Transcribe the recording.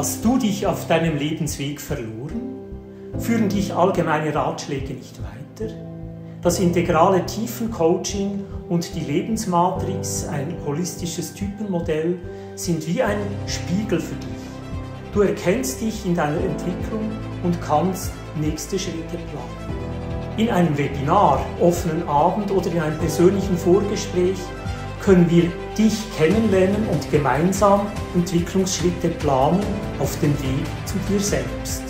Hast du dich auf deinem Lebensweg verloren? Führen dich allgemeine Ratschläge nicht weiter? Das integrale Tiefencoaching und die Lebensmatrix, ein holistisches Typenmodell, sind wie ein Spiegel für dich. Du erkennst dich in deiner Entwicklung und kannst nächste Schritte planen. In einem Webinar, offenen Abend oder in einem persönlichen Vorgespräch können wir dich kennenlernen und gemeinsam Entwicklungsschritte planen auf dem Weg zu dir selbst.